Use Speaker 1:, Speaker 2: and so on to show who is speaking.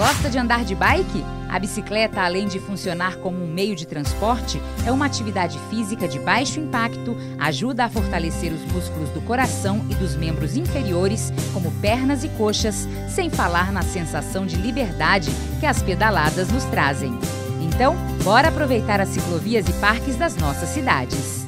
Speaker 1: Gosta de andar de bike? A bicicleta, além de funcionar como um meio de transporte, é uma atividade física de baixo impacto, ajuda a fortalecer os músculos do coração e dos membros inferiores, como pernas e coxas, sem falar na sensação de liberdade que as pedaladas nos trazem. Então, bora aproveitar as ciclovias e parques das nossas cidades.